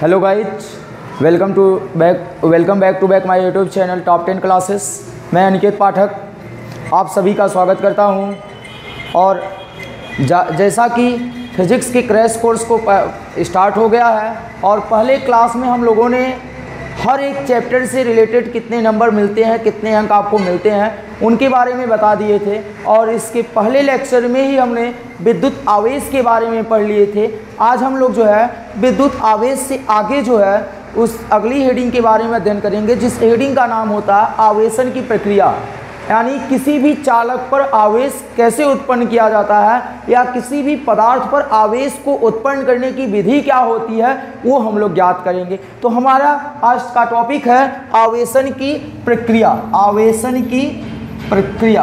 Hello guys welcome to back welcome back to back my YouTube channel top ten classes मैं अनिकेत पाठक आप सभी का स्वागत करता हूँ। और जैसा कि फिज़िक्स के क्रैश कोर्स को स्टार्ट हो गया है, और पहले क्लास में हम लोगों ने हर एक चैप्टर से रिलेटेड कितने नंबर मिलते हैं, कितने अंक आपको मिलते हैं, उनके बारे में बता दिए थे। और इसके पहले लेक्चर में ही हमने विद्युत आवेश के बारे में पढ़ लिए थे। आज हम लोग जो है, विद्युत आवेश से आगे जो है, उस अगली हेडिंग के बारे में अध्ययन करेंगे, जिस हेडिंग का नाम होता है आवेशन की प्रक्रिया। यानी किसी भी चालक पर आवेश कैसे उत्पन्न किया जाता है या किसी भी पदार्थ पर आवेश को उत्पन्न करने की विधि क्या होती है, वो हम लोग ज्ञात करेंगे। तो हमारा आज का टॉपिक है आवेशन की प्रक्रिया, आवेशन की प्रक्रिया।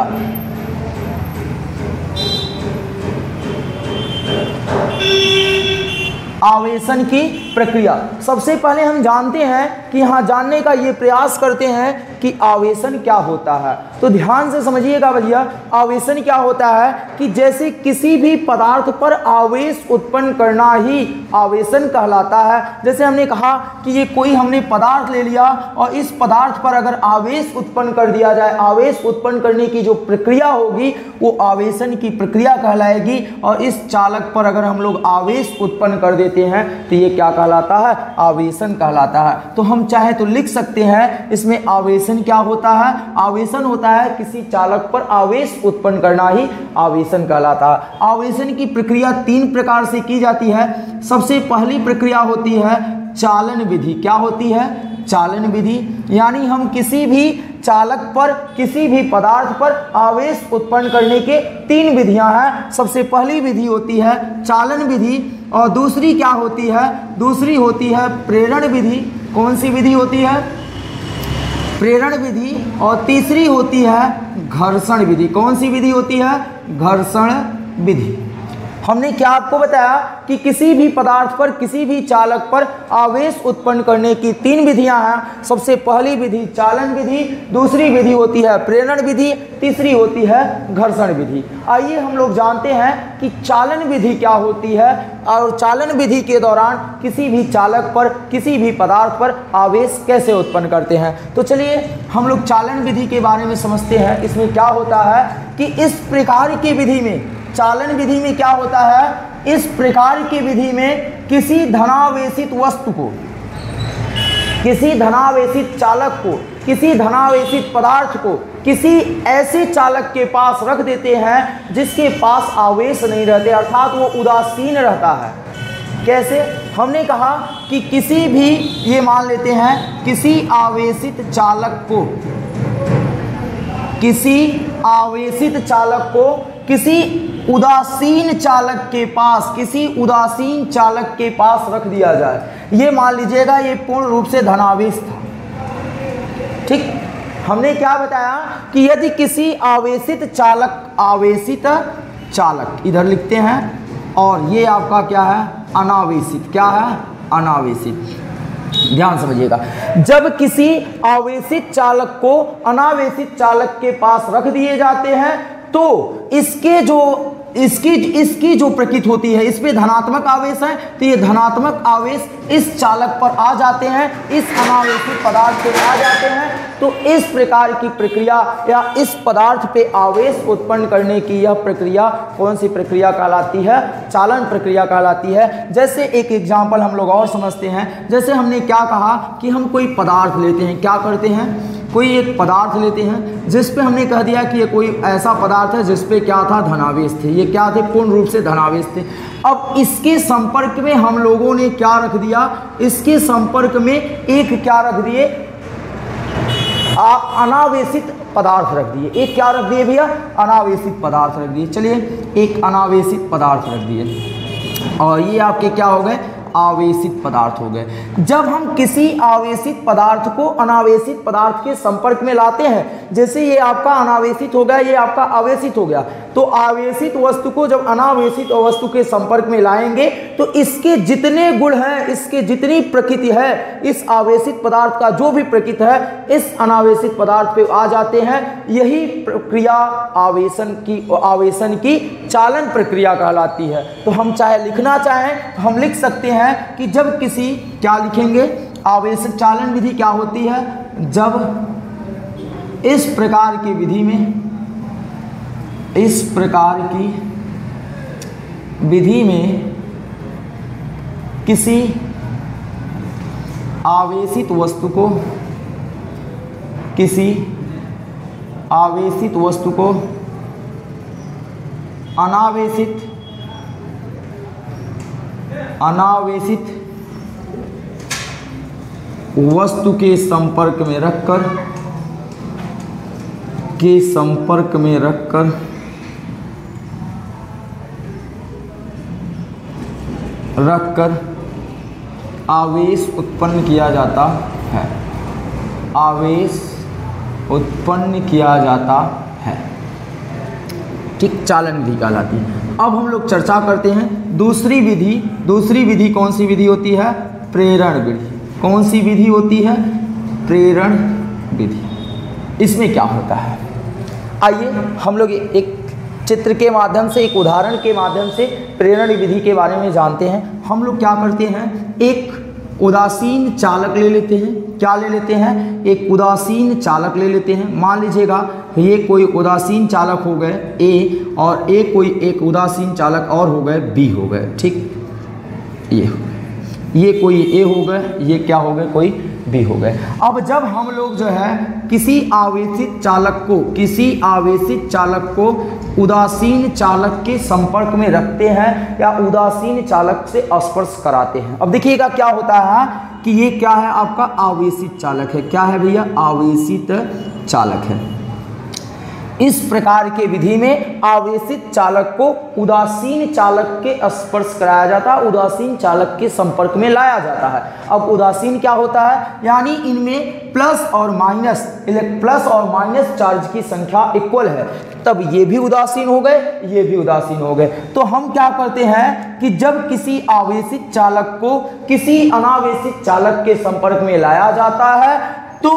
आवेशन की प्रक्रिया। सबसे पहले हम जानते हैं कि यहाँ जानने का ये प्रयास करते हैं कि आवेशन क्या होता है। तो ध्यान से समझिएगा भैया, आवेशन क्या होता है कि जैसे किसी भी पदार्थ पर आवेश उत्पन्न करना ही आवेशन कहलाता है। जैसे हमने कहा कि ये कोई हमने पदार्थ ले लिया और इस पदार्थ पर अगर आवेश उत्पन्न कर दिया जाए, आवेश उत्पन्न करने की जो प्रक्रिया होगी, वो आवेशन की प्रक्रिया कहलाएगी और इस चालक पर अगर हम लोग आवेश उत्पन्न कर देते हैं तो ये क्या कहलाता है? आवेशन कहलाता है। तो हम चाहे तो लिख सकते हैं, इसमें आवेशन क्या होता है? आवेशन होता है किसी चालक पर आवेश उत्पन्न करना ही आवेशन कहलाता है। आवेशन की प्रक्रिया तीन प्रकार से की जाती है। सबसे पहली प्रक्रिया होती है चालन विधि। क्या होती है? चालन विधि। यानी हम किसी भी चालक पर किसी भी पदार्थ पर आवेश उत्पन्न करने के तीन विधियाँ हैं। सबसे पहली विधि होती है चालन विधि और दूसरी क्या होती है? दूसरी होती है प्रेरण विधि। कौन सी विधि होती है? प्रेरण विधि और तीसरी होती है घर्षण विधि। कौन सी विधि होती है? घर्षण विधि। हमने क्या आपको बताया कि किसी भी पदार्थ पर, किसी भी चालक पर आवेश उत्पन्न करने की तीन विधियाँ हैं। सबसे पहली विधि चालन विधि, दूसरी विधि होती है प्रेरण विधि, तीसरी होती है घर्षण विधि। आइए हम लोग जानते हैं कि चालन विधि क्या होती है और चालन विधि के दौरान किसी भी चालक पर, किसी भी पदार्थ पर आवेश कैसे उत्पन्न करते हैं। तो चलिए हम लोग चालन विधि के बारे में समझते हैं। इसमें क्या होता है कि इस प्रकार की विधि में चालन विधि में क्या होता है? इस प्रकार की विधि में किसी धनावेशित वस्तु को, किसी धनावेशित चालक को, किसी धनावेशित पदार्थ को किसी ऐसे चालक के पास रख देते हैं जिसके पास आवेश नहीं रहते, अर्थात वो उदासीन रहता है। कैसे? हमने कहा कि किसी भी, ये मान लेते हैं, किसी आवेशित चालक को, किसी आवेशित चालक को किसी उदासीन चालक के पास, किसी उदासीन चालक के पास रख दिया जाए। ये मान लीजिएगा, ये पूर्ण रूप से धनावेश था। ठीक? हमने क्या बताया कि यदि किसी आवेशित चालक आवेशित चालक, इधर लिखते हैं, और ये आपका क्या है? अनावेशित। क्या है? अनावेशित। ध्यान समझिएगा। जब किसी आवेशित चालक को अनावेशित चालक के पास रख दिए जाते हैं तो इसके जो, इसकी इसकी जो प्रकृति होती है, इस पर धनात्मक आवेश है तो ये धनात्मक आवेश इस चालक पर आ जाते हैं, इस अनावेशित पदार्थ पर आ जाते हैं तो इस प्रकार की प्रक्रिया या इस पदार्थ पे आवेश उत्पन्न करने की यह प्रक्रिया कौन सी प्रक्रिया कहलाती है? चालन प्रक्रिया कहलाती है। जैसे एक एग्ज़ाम्पल हम लोग और समझते हैं। जैसे हमने क्या कहा कि हम कोई पदार्थ लेते हैं, क्या करते हैं? कोई एक पदार्थ लेते हैं, जिस पे हमने कह दिया कि ये कोई ऐसा पदार्थ है जिस पे क्या था धनावेश थे, ये क्या थे? पूर्ण रूप से धनावेश थे। अब इसके संपर्क में हम लोगों ने क्या रख दिया? इसके संपर्क में एक क्या रख दिए? अनावेशित पदार्थ रख दिए। एक क्या रख दिए भैया? अनावेशित पदार्थ रख दिए। चलिए, एक अनावेशित पदार्थ रख दिए। और ये आपके क्या हो गए? आवेशित पदार्थ हो गए। जब हम किसी आवेशित पदार्थ को अनावेशित पदार्थ के संपर्क में लाते हैं, जैसे ये आपका अनावेशित हो गया, ये आपका आवेशित हो गया तो आवेशित वस्तु को जब अनावेशित वस्तु के संपर्क में लाएँगे तो इसके जितने गुण हैं, इसके जितनी प्रकृति है, इस आवेशित पदार्थ का जो भी प्रकृति है, इस अनावेशित पदार्थ पे आ जाते हैं। यही प्रक्रिया आवेशन की आवेशन की चालन प्रक्रिया कहलाती है। तो हम चाहे लिखना चाहें तो हम लिख सकते हैं कि जब किसी, क्या लिखेंगे? आवेश चालन विधि क्या होती है? जब इस प्रकार की विधि में, इस प्रकार की विधि में किसी आवेशित वस्तु को, किसी आवेशित वस्तु को अनावेशित अनावेशित वस्तु के संपर्क में रखकर, के संपर्क में रखकर रखकर आवेश उत्पन्न किया जाता है। आवेश उत्पन्न किया जाता है। ठीक चालन भी कहलाती है। अब हम लोग चर्चा करते हैं, दूसरी विधि दूसरी विधि कौन सी विधि होती है? प्रेरण विधि। कौन सी विधि होती है? प्रेरण विधि। इसमें क्या होता है? आइए, हम लोग एक चित्र के माध्यम से, एक उदाहरण के माध्यम से प्रेरण विधि के बारे में जानते हैं। हम लोग क्या करते हैं? एक उदासीन चालक ले लेते हैं। क्या ले लेते हैं? एक उदासीन चालक ले लेते हैं। मान लीजिएगा ये कोई उदासीन चालक हो गए, ए, और ए कोई एक उदासीन चालक और हो गए, बी हो गए, ठीक? ये ये कोई ए हो गए, ये क्या हो गए, कोई बी हो गए। अब जब हम लोग जो है किसी आवेशित चालक को, किसी आवेशित चालक को उदासीन चालक के संपर्क में रखते हैं या उदासीन चालक से स्पर्श कराते हैं, अब देखिएगा क्या होता है कि ये क्या है आपका आवेशित चालक है। क्या है भैया? आवेशित चालक है। इस प्रकार के विधि में आवेशित चालक को उदासीन चालक के स्पर्श कराया जाता है, उदासीन चालक के संपर्क में लाया जाता है। अब उदासीन क्या होता है? यानी इनमें प्लस और माइनस प्लस और माइनस चार्ज की संख्या इक्वल है। तब ये भी उदासीन हो गए, ये भी उदासीन हो गए। तो हम क्या करते हैं कि जब किसी आवेशित चालक को किसी अनावेशित चालक के संपर्क में लाया जाता है तो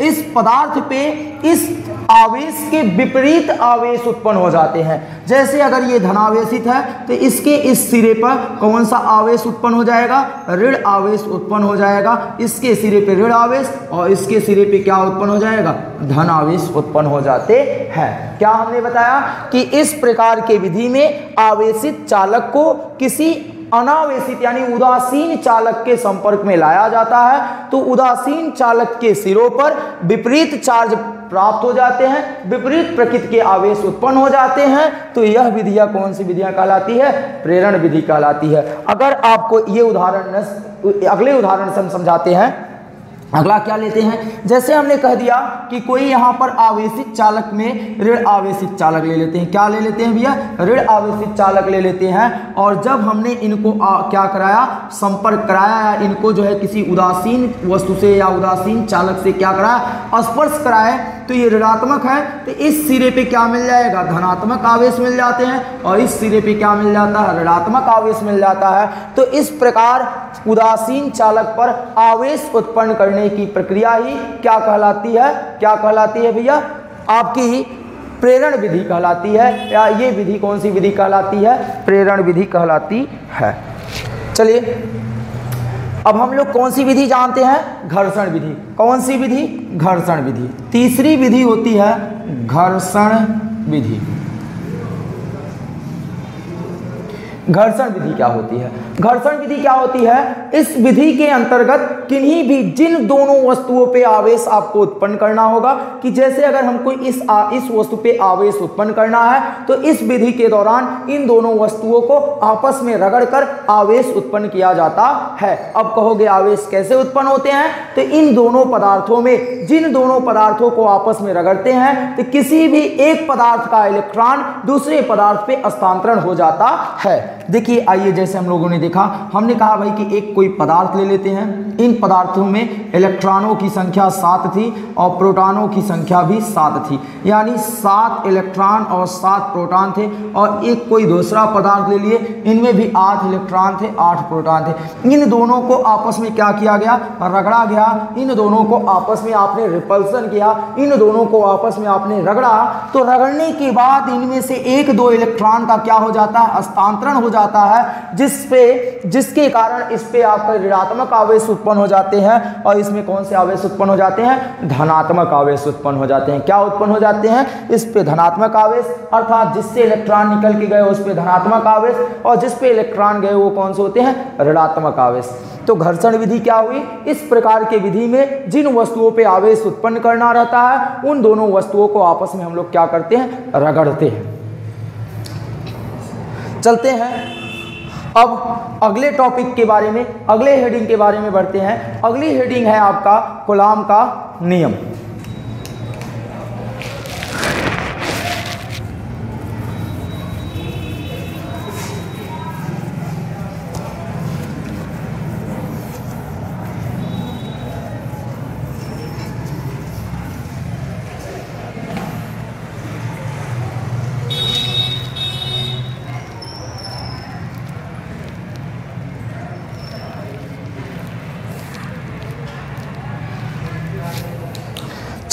इस पदार्थ पे इस आवेश के विपरीत आवेश उत्पन्न हो जाते हैं। जैसे अगर ये धनावेशित है तो इसके इस सिरे पर कौन सा आवेश उत्पन्न हो जाएगा? ऋण आवेश उत्पन्न हो जाएगा। इसके सिरे पे ऋण आवेश और इसके सिरे पे क्या उत्पन्न हो जाएगा? धन आवेश उत्पन्न हो जाते हैं। क्या हमने बताया कि इस प्रकार के विधि में आवेशित चालक को किसी अनावेशित यानी उदासीन चालक के संपर्क में लाया जाता है तो उदासीन चालक के सिरों पर विपरीत चार्ज प्राप्त हो जाते हैं, विपरीत प्रकृति के आवेश उत्पन्न हो जाते हैं तो यह विधियाँ कौन सी विधियाँ कहलाती है? प्रेरण विधि कहलाती है। अगर आपको ये उदाहरण अगले उदाहरण से हम समझाते हैं। अगला क्या लेते हैं? जैसे हमने कह दिया कि कोई यहाँ पर आवेशित चालक में ऋण आवेशित चालक ले लेते हैं। क्या ले लेते हैं भैया? ऋण आवेशित चालक ले लेते हैं। और जब हमने इनको आ, क्या कराया? संपर्क कराया या इनको जो है किसी उदासीन वस्तु से या उदासीन चालक से क्या कराया? स्पर्श कराए तो ये ऋणात्मक है तो इस सिरे पे क्या मिल जाएगा? धनात्मक आवेश मिल जाते हैं, और इस सिरे पे क्या मिल जाता है? ऋणात्मक आवेश मिल जाता है। तो इस प्रकार उदासीन चालक पर आवेश उत्पन्न करने की प्रक्रिया ही क्या कहलाती है? क्या कहलाती है भैया? आपकी प्रेरण विधि कहलाती है। या ये विधि कौन सी विधि कहलाती है? प्रेरण विधि कहलाती है। चलिए अब हम लोग कौन सी विधि जानते हैं? घर्षण विधि। कौन सी विधि? घर्षण विधि। तीसरी विधि होती है घर्षण विधि। घर्षण विधि क्या होती है? घर्षण विधि क्या होती है? इस विधि के अंतर्गत किन्हीं भी जिन दोनों वस्तुओं पे आवेश आपको उत्पन्न करना होगा कि जैसे अगर हमको इस आ, इस वस्तु पे आवेश उत्पन्न करना है तो इस विधि के दौरान इन दोनों वस्तुओं को आपस में रगड़कर आवेश उत्पन्न किया जाता है। अब कहोगे आवेश कैसे उत्पन्न होते हैं? तो इन दोनों पदार्थों में जिन दोनों पदार्थों को आपस में रगड़ते हैं तो किसी भी एक पदार्थ का इलेक्ट्रॉन दूसरे पदार्थ पे स्थानांतरण हो जाता है। देखिए, आइए, जैसे हम लोगों ने देखा, हमने कहा भाई कि एक कोई पदार्थ ले लेते हैं। इन पदार्थों में इलेक्ट्रॉनों की संख्या सात थी और प्रोटॉनों की संख्या भी सात थी। यानी सात इलेक्ट्रॉन और सात प्रोटॉन थे और एक कोई दूसरा पदार्थ ले लिए। इनमें भी आठ इलेक्ट्रॉन थे, आठ प्रोटॉन थे। इन दोनों को आपस में क्या किया गया? रगड़ा गया। इन दोनों को आपस में आपने रिपल्सन किया। इन दोनों को आपस में आपने रगड़ा। तो रगड़ने के बाद इनमें से एक दो इलेक्ट्रॉन का क्या हो जाता है? हस्तांतरण हो जाता है जिस पे जिसके कारण इस पे आपका ऋणात्मक आवेश उत्पन्न हो जाते हैं और इसमें कौन से आवेश उत्पन्न हो जाते हैं? धनात्मक आवेश उत्पन्न हो जाते हैं। क्या उत्पन्न हो जाते हैं? इस पे धनात्मक आवेश, अर्थात जिससे इलेक्ट्रॉन निकल के गए उस पे धनात्मक आवेश और जिस पे इलेक्ट्रॉन गए वो कौन से होते हैं? ऋणात्मक आवेश। तो घर्षण विधि क्या हुई? इस प्रकार के विधि में जिन वस्तुओं पे आवेश उत्पन्न करना रहता है, उन दोनों वस्तुओं को आपस में हम लोग क्या करते हैं? रगड़ते हैं। चलते हैं। अब अगले टॉपिक के बारे में, अगले हेडिंग के बारे में बढ़ते हैं। अगली हेडिंग है आपका गुलाम का नियम।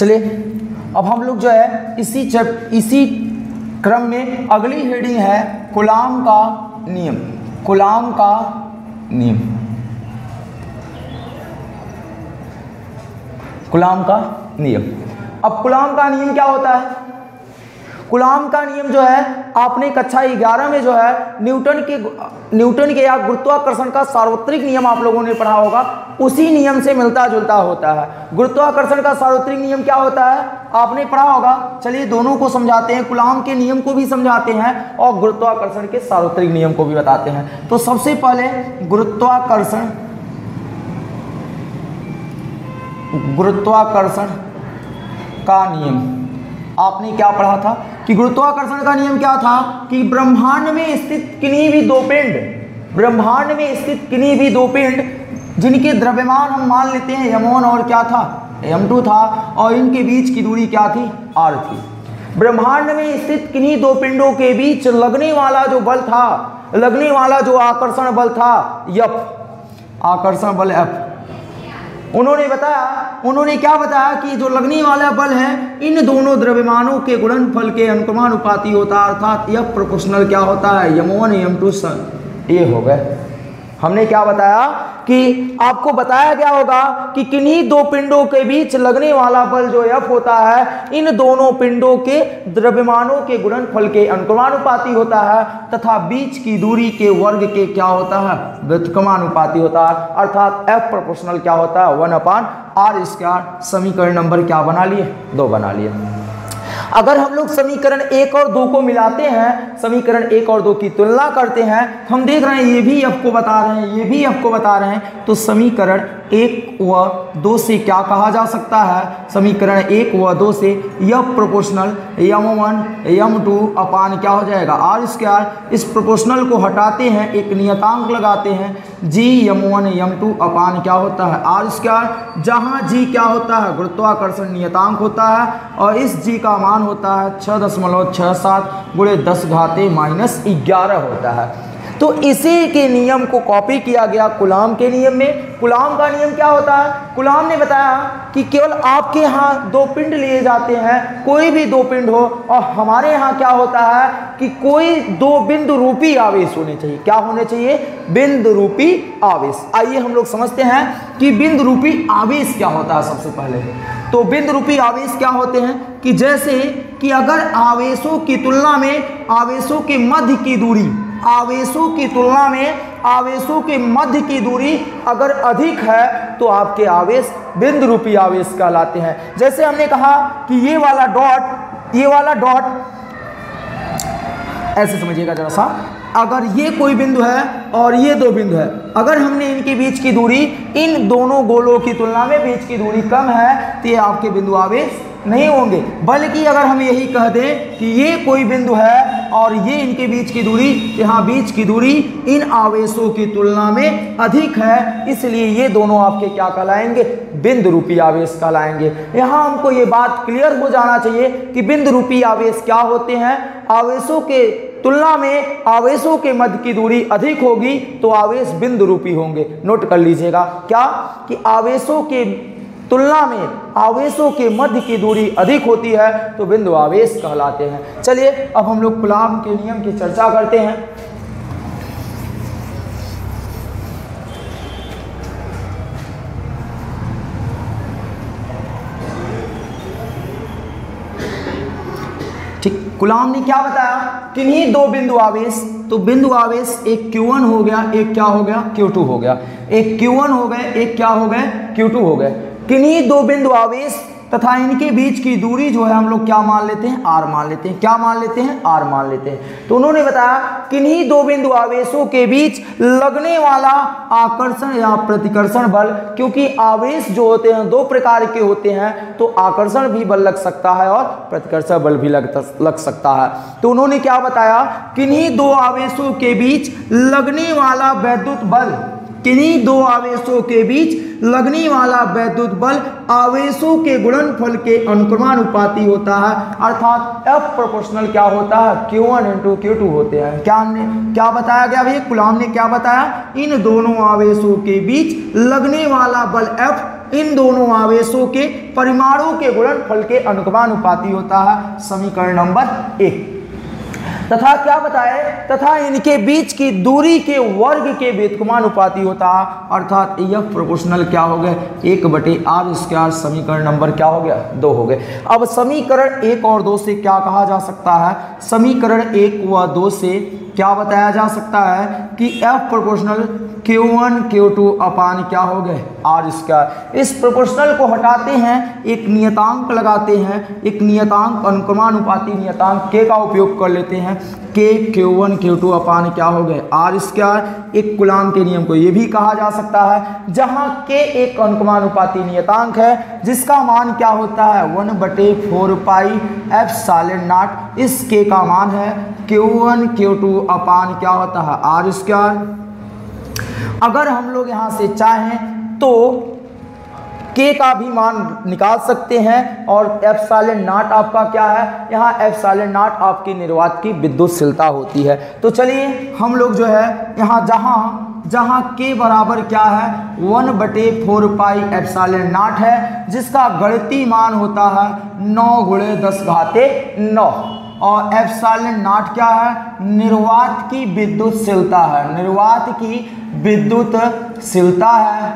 चलिए, अब हम लोग जो है इसी चैप इसी क्रम में अगली हेडिंग है गुलाम का नियम, गुलाम का नियम। गुलाम का नियम। अब गुलाम का नियम क्या होता है? गुलाम का नियम जो है आपने कक्षा 11 में जो है, न्यूटन के न्यूटन के या गुरुत्वाकर्षण का सार्वत्रिक नियम आप लोगों ने पढ़ा होगा, उसी नियम से मिलता जुलता होता है। गुरुत्वाकर्षण का सार्वत्रिक नियम क्या होता है? आपने पढ़ा होगा, चलिए दोनों को समझाते हैं गुलाम के नियम को भी समझाते हैं और गुरुत्वाकर्षण के सार्वत्रिक नियम को भी बताते हैं। तो सबसे पहले गुरुत्वाकर्षण गुरुत्वाकर्षण का नियम। आपने क्या पढ़ा था? कि गुरुत्वाकर्षण का नियम क्या था? कि ब्रह्मांड में स्थित किन्हीं भी दो पिंड, ब्रह्मांड में स्थित किन्हीं भी दो पिंड, जिनके द्रव्यमान हम मान लेते हैं, यमोन और क्या था? एम टू था, और इनके बीच की दूरी क्या थी? आर थी। ब्रह्मांड में स्थित किन्हीं दो पिंडों के बीच लगने वाला जो बल था, लगने वाला जो आकर्षण बल था, यफ। आकर्षण बल एफ़। उन्होंने बताया, उन्होंने क्या बताया कि जो लगने वाला बल है, इन दोनों द्रव्यमानों के गुणनफल के अनुक्रमानुपाती होता है, अर्थात यह प्रोपोर्शनल क्या होता है? यम वन यम टू सन ये हो गए। हमने क्या बताया? कि आपको बताया गया होगा कि किन्हीं दो पिंडों के बीच लगने वाला बल जो एफ़ होता है, इन दोनों पिंडों के द्रव्यमानों के गुणनफल के अनुक्रमानुपाती होता है तथा बीच की दूरी के वर्ग के क्या होता है? व्युत्क्रमानुपाती होता है। अर्थात एफ़ प्रोपोर्शनल क्या होता है? वन अपान आर स्क्वायर समीकरण नंबर क्या बना लिए? दो बना लिए। अगर हम लोग समीकरण एक और दो को मिलाते हैं, समीकरण एक और दो की तुलना करते हैं तो हम देख रहे हैं, ये भी आपको बता रहे हैं, ये भी आपको बता रहे हैं तो समीकरण एक व दो से क्या कहा जा सकता है? समीकरण एक व दो से m proportional m one m two upon क्या हो जाएगा? आर स्क्वायर इस प्रोपोर्शनल को हटाते हैं, एक नियतांक लगाते हैं जी यम वन यम टू अपान क्या होता है? आर स्क्वायर जहाँ जी क्या होता है? गुरुत्वाकर्षण नियतांक होता है और इस जी का मान होता है छः दशमलव छः सात गुड़े दस घाते माइनस ग्यारह होता है। तो इसी के नियम को कॉपी किया गया गुलाम के नियम में। गुलाम का नियम क्या होता है? गुलाम ने बताया कि केवल आपके यहाँ दो पिंड लिए जाते हैं, कोई भी दो पिंड हो, और हमारे यहाँ क्या होता है कि कोई दो बिंदु रूपी आवेश होने चाहिए। क्या होने चाहिए? बिंदु रूपी आवेश। आइए हम लोग समझते हैं कि बिंदु रूपी आवेश क्या होता है सबसे पहले। तो बिंदु रूपी आवेश क्या होते हैं? कि जैसे कि अगर आवेशों की तुलना में आवेशों के मध्य की दूरी आवेशों की तुलना में आवेशों के मध्य की दूरी अगर अधिक है तो आपके आवेश बिंदु रूपी आवेश कहलाते हैं। जैसे हमने कहा कि ये वाला डॉट, ये वाला डॉट, ऐसे समझिएगा जरा सा, अगर ये कोई बिंदु है और ये दो बिंदु है, अगर हमने इनके बीच की दूरी, इन दोनों गोलों की तुलना में बीच की दूरी कम है तो ये आपके बिंदु आवेश नहीं होंगे। बल्कि अगर हम यही कह दें कि ये कोई बिंदु है और ये इनके बीच की दूरी, यहाँ बीच की दूरी इन आवेशों की तुलना में अधिक है, इसलिए ये दोनों आपके क्या कहलाएँगे? बिंदु रूपी आवेश कहलाएँगे। यहाँ हमको ये बात क्लियर हो जाना चाहिए कि बिंदु रूपी आवेश क्या होते हैं। आवेशों के तुलना में आवेशों के मध्य की दूरी अधिक होगी तो आवेश बिंदु रूपी होंगे। नोट कर लीजिएगा। क्या? कि आवेशों के तुलना में आवेशों के मध्य की दूरी अधिक होती है तो बिंदु आवेश कहलाते हैं। चलिए, अब हम लोग गुलाम के नियम की चर्चा करते हैं। ठीक, गुलाम ने क्या बताया? किन्हीं दो बिंदु आवेश? तो बिंदु आवेश एक Q1 हो गया, एक क्या हो गया? Q2 हो गया। एक Q1 हो गए, एक क्या हो गए? Q2 हो गए। किन्हीं दो बिंदु आवेश तथा इनके बीच की दूरी जो है हम लोग क्या मान लेते हैं? आर मान लेते हैं। क्या मान लेते हैं? आर मान लेते हैं। तो उन्होंने बताया, किन्हीं दो बिंदु आवेशों के बीच लगने वाला आकर्षण या प्रतिकर्षण बल, क्योंकि आवेश जो होते हैं, दो प्रकार के होते हैं तो आकर्षण भी बल लग सकता है और प्रतिकर्षण बल भी लग लग सकता है। तो उन्होंने क्या बताया, किन्हीं दो आवेशों के बीच लगने वाला वैद्युत बल, किन्हीं दो आवेशों के बीच लगने वाला वैद्युत बल आवेशों के गुणनफल के अनुक्रमानुपाती होता है। अर्थात F प्रोपोर्शनल क्या होता है? Q1 one into Q two होते हैं। क्या हमने, क्या बताया गया भैया? गुलाम ने क्या बताया? इन दोनों आवेशों के बीच लगने वाला बल एफ़ इन दोनों आवेशों के परिमाणों के गुणनफल के अनुक्रमानुपाती होता है। समीकरण नंबर एक। तथा क्या बताए? तथा इनके बीच की दूरी के वर्ग के व्युत्क्रमानुपाती होता, अर्थात यह प्रोपोर्शनल क्या हो गया? एक बटे आर स्क्वायर समीकरण नंबर क्या हो गया? दो हो गए। अब समीकरण एक और दो से क्या कहा जा सकता है? समीकरण एक व दो से क्या बताया जा सकता है कि F प्रोपोर्शनल Q1 Q2 अपान क्या हो गए? आर स्क्वायर इस प्रोपोर्शनल को हटाते हैं, एक नियतांक लगाते हैं, एक नियतांक, अनुक्रमानुपाती नियतांक के का उपयोग कर लेते हैं। के Q1 Q2 अपान क्या हो गए? आर स्क्वायर एक गुलाम के नियम को ये भी कहा जा सकता है, जहाँ के एक अनुक्रमानुपाती नियतांक है, जिसका मान क्या होता है? वन बटे four pi epsilon naught इस के का मान है। Q1 Q2 अपान क्या होता है? आर स्क्वायर अगर हम लोग यहाँ से चाहें तो के का भी मान निकाल सकते हैं और एफ़ साले नाट आपका क्या है? यहाँ एफ़ साले नाट आपकी निर्वात की विद्युतशीलता होती है। तो चलिए हम लोग जो है, यहाँ जहाँ जहाँ के बराबर क्या है? वन बटे फोर पाई एफ़ साले नाट है, जिसका गणती मान होता है नौ गुणे दस घाते नौ। और एफ़ सालन नाट क्या है? निर्वात की विद्युतशीलता है। निर्वात की विद्युतशीलता है।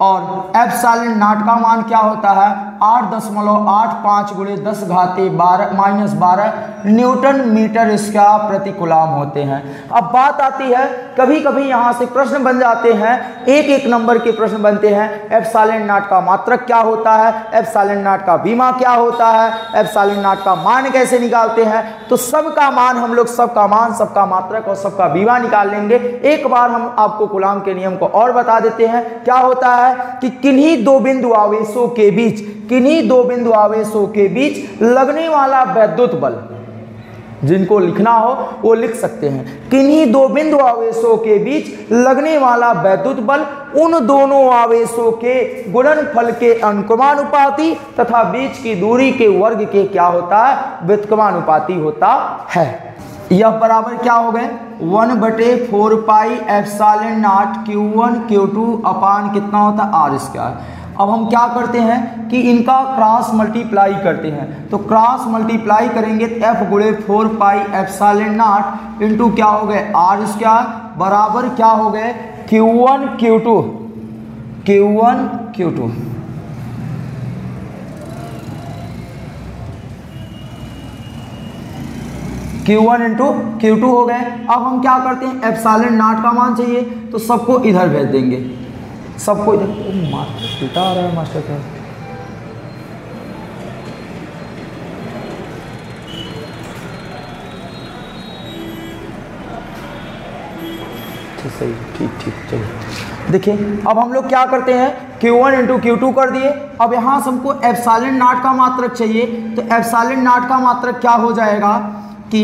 और एफ़ सालिन नाट का मान क्या होता है? आठ दशमलव आठ पाँच गुणे दस घाते बारह, माइनस बारह न्यूटन मीटर इसका प्रति गुलाम होते हैं। अब बात आती है कभी कभी यहाँ से प्रश्न बन जाते हैं एक एक नंबर के प्रश्न बनते हैं एफ़ सालिन नाट का मात्रक क्या होता है? एफ़ सालिन नाट का बीमा क्या होता है? एफ़ सालिन नाट का मान कैसे निकालते हैं? तो सबका मान हम लोग, सबका मान, सबका मात्रक और सबका बीमा निकाल लेंगे। एक बार हम आपको गुलाम के नियम को और बता देते हैं, क्या होता है? कि किन्हीं दो बिंदु आवेशों के बीच, किन्हीं दो बिंदु आवेशों के बीच लगने वाला वैद्युत बल, जिनको लिखना हो, वो लिख सकते हैं। किन्हीं दो बिंदु आवेशों के बीच लगने वाला वैद्युत बल, उन दोनों आवेशों के गुणनफल के अनुक्रमानुपाती तथा बीच की दूरी के वर्ग के क्या होता है? व्युत्क्रमानुपाती होता है। यह बराबर क्या हो गए? वन बटे four pi epsilon naught q one q two upon कितना होता है? R square. अब हम क्या करते हैं कि इनका क्रॉस मल्टीप्लाई करते हैं। तो क्रॉस मल्टीप्लाई करेंगे तो एफ़ गुड़े फोर पाई एफ़ साल नाट इंटू क्या हो गए? R square. बराबर क्या हो गए? Q one q two. Q one q two. Q one into q हो गए। अब हम क्या करते हैं? एफ़ नाट का मान चाहिए तो सबको इधर भेज देंगे। सबको इधर मास्टर आ रहा है मास्टर का सही, ठीक ठीक चलिए देखिए, अब हम लोग क्या करते हैं? Q1 वन इंटू क्यू कर दिए। अब यहाँ से हमको एफसालिन नाट का मात्रक चाहिए। तो एफसालिन नाट का मात्रक क्या हो जाएगा? कि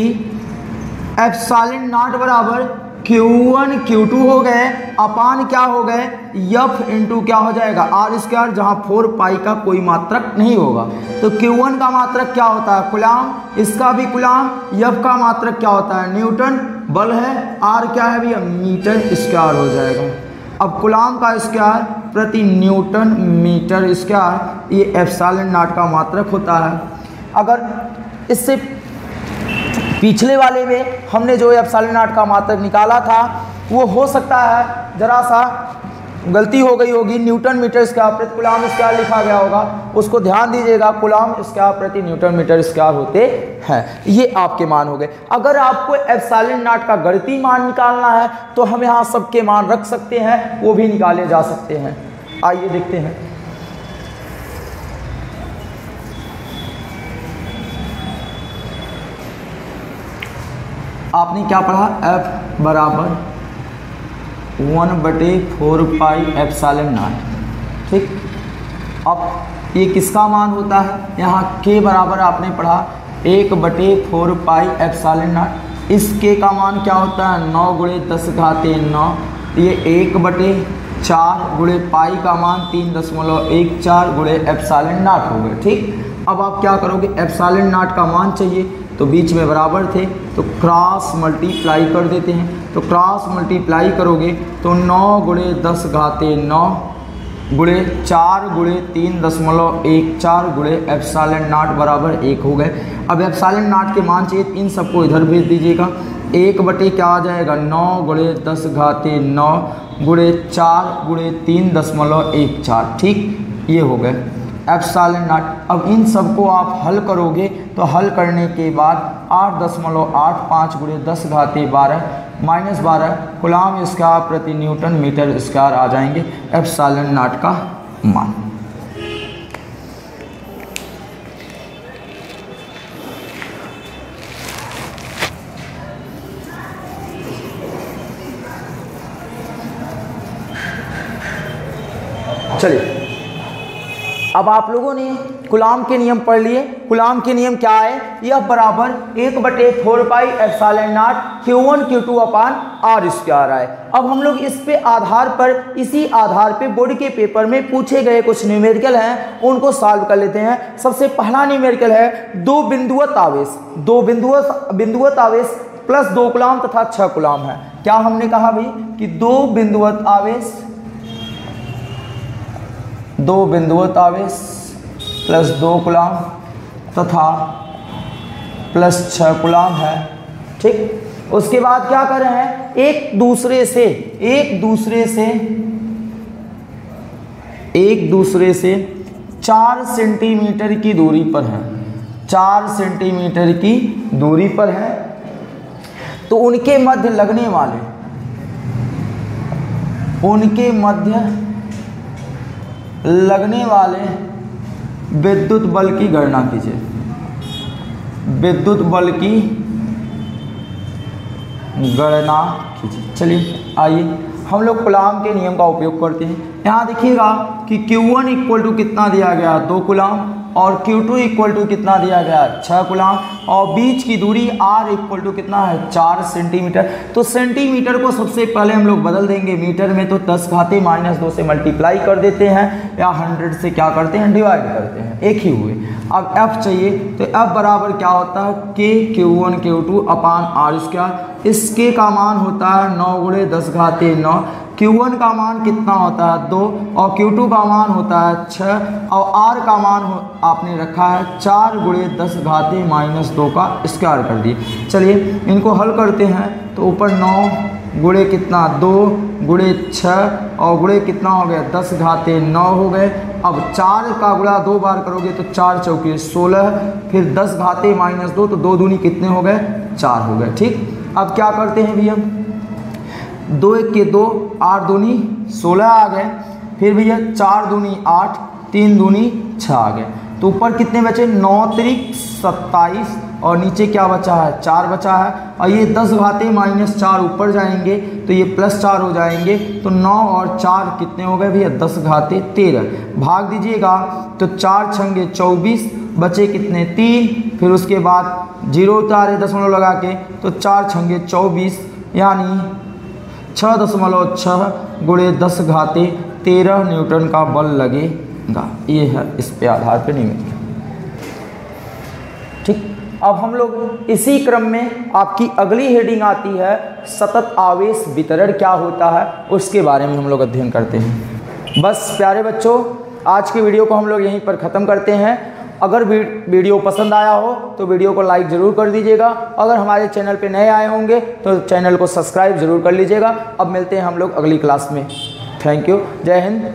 एफसालिन नाट बराबर Q1 Q2 हो गए, अपान क्या हो गए? यफ इंटू क्या हो जाएगा? आर स्क्वायर जहाँ फोर पाई का कोई मात्रक नहीं होगा। तो Q1 का मात्रक क्या होता है? गुलाम इसका भी गुलाम यफ का मात्रक क्या होता है? न्यूटन। बल है। आर क्या है भैया? मीटर स्क्वायर हो जाएगा। अब गुलाम का स्क्वायर प्रति न्यूटन मीटर स्क्वायर ये एफसालिन नाट का मात्रक होता है। अगर इससे पिछले वाले में हमने जो एफसालिन नाट का मात्रक निकाला था, वो हो सकता है ज़रा सा गलती हो गई होगी। न्यूटन मीटर स्क्वायर प्रति गुलाम स्क्वायर लिखा गया होगा। उसको ध्यान दीजिएगा गुलाम स्क्वायर प्रति न्यूटन मीटर स्क्वायर होते हैं। ये आपके मान हो गए। अगर आपको एफसालिन नाट का गणितीय मान निकालना है तो हम यहाँ सबके मान रख सकते हैं, वो भी निकाले जा सकते हैं। आइए देखते हैं। आपने क्या पढ़ा? एफ़ बराबर वन बटे फोर पाई एफ़ सालन नाट। ठीक? अब ये किसका मान होता है? यहाँ के बराबर आपने पढ़ा, एक बटे फोर पाई एफ़ सालन नाट। इस के का मान क्या होता है? नौ गुड़े दस घाते नौ। ये एक बटे चार गुड़े पाई का मान तीन दशमलव एक चार गुड़े एफ़ सालन नाट हो गए ठीक? अब आप क्या करोगे? एफ़ सालन नाट का मान चाहिए। तो बीच में बराबर थे तो क्रॉस मल्टीप्लाई कर देते हैं। तो क्रॉस मल्टीप्लाई करोगे तो नौ गुड़े दस घाते नौ गुड़े चार गुड़े तीन दशमलव एक चार गुड़े एफसालन नाट बराबर एक हो गए। अब एफसालन नाट के मान चाहिए इन सबको इधर भेज दीजिएगा। एक बटे क्या आ जाएगा? नौ गुड़े दस घाते नौ गुड़े चार गुड़े तीन दशमलव एक चार। ठीक, ये हो गए। एप्सालन नाट अब इन सबको आप हल करोगे तो हल करने के बाद आठ दशमलव आठ पाँच गुड़े दस घाते बारह माइनस बारह गुलाम स्क्वायर प्रति न्यूटन मीटर स्क्वायर आ जाएँगे एप्सालन नाट का मान। चलिए। अब आप लोगों ने गुलाम के नियम पढ़ लिए। गुलाम के नियम क्या है? यह बराबर एक बटे four pi epsilon naught q one q two upon r square आए। अब हम लोग इस पे आधार पर, इसी आधार पे बोर्ड के पेपर में पूछे गए कुछ न्यूमेरिकल हैं, उनको सॉल्व कर लेते हैं। सबसे पहला न्यूमेरिकल है दो बिंदुवत आवेश। दो बिंदुवत बिंदुवत आवेश प्लस दो गुलाम तथा छः गुलाम है। क्या हमने कहा भाई कि दो बिंदुवत आवेश दो बिंदुवत आवेश प्लस दो गुलाम तथा प्लस छः गुलाम है। ठीक? उसके बाद क्या कर रहे हैं? एक दूसरे से, एक दूसरे से, एक दूसरे से चार सेंटीमीटर की दूरी पर है। चार सेंटीमीटर की दूरी पर है। तो उनके मध्य लगने वाले, उनके मध्य लगने वाले विद्युत बल की गणना कीजिए। विद्युत बल की गणना कीजिए। चलिए, आइए। हम लोग गुलाम के नियम का उपयोग करते हैं। यहाँ देखिएगा कि Q1 वन इक्वल टू कितना दिया गया? दो गुलाम और Q2 टू इक्वल टू कितना दिया गया? छः गुलाम। और बीच की दूरी R इक्वल टू कितना है? चार सेंटीमीटर तो सेंटीमीटर को सबसे पहले हम लोग बदल देंगे। मीटर में तो दस घाते माइनस दो से मल्टीप्लाई कर देते हैं, या हंड्रेड से क्या करते हैं? डिवाइड करते हैं। एक ही हुए। अब F चाहिए। तो F बराबर क्या होता है? K q one q two upon r square इसके का मान होता है नौ गुड़े दस घाते नौ। Q1 का मान कितना होता है? दो। और Q2 का मान होता है छः और R का मान आपने रखा है चार गुड़े दस घाते माइनस दो का स्क्वायर कर दिए। चलिए, इनको हल करते हैं। तो ऊपर नौ गुड़े कितना? दो गुड़े छः और गुड़े कितना हो गया? दस घाते नौ हो गए। अब चार का गुड़ा दो बार करोगे तो चार चौके सोलह। फिर दस घाते माइनस दो तो दो दूनी कितने हो गए? चार हो गए। ठीक? अब क्या करते हैं भैया? दो एक के दो, आठ दूनी, सोलह आ गए। फिर भैया चार दूनी, आठ, तीन दूनी छः आ गए। तो ऊपर कितने बचे? नौ, तरीक, सत्ताईस। और नीचे क्या बचा है? चार बचा है। और ये दस घाते माइनस चार ऊपर जाएँगे तो ये प्लस चार हो जाएँगे। तो नौ और चार कितने हो गए भैया? दस घाते तेरह। भाग दीजिएगा। तो चार छंगे चौबीस, बचे कितने? तीन। फिर उसके बाद ज़ीरो उतारे दशमलव लगा के तो चार छंगे चौबीस। यानी छः दशमलव छः गुड़े दस घाते तेरह न्यूटन का बल लगेगा। ये है इस पे आधार पे नियमित। ठीक? अब हम लोग इसी क्रम में आपकी अगली हेडिंग आती है, सतत आवेश वितरण क्या होता है, उसके बारे में हम लोग अध्ययन करते हैं। बस प्यारे बच्चों, आज के वीडियो को हम लोग यहीं पर ख़त्म करते हैं। अगर वीडियो पसंद आया हो तो वीडियो को लाइक ज़रूर कर दीजिएगा। अगर हमारे चैनल पे नए आए होंगे तो चैनल को सब्सक्राइब ज़रूर कर लीजिएगा। अब मिलते हैं हम लोग अगली क्लास में। Thank you. जय हिंद।